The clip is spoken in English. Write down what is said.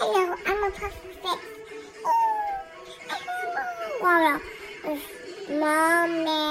Hello, I'm a perfect fit. Oh, I mommy.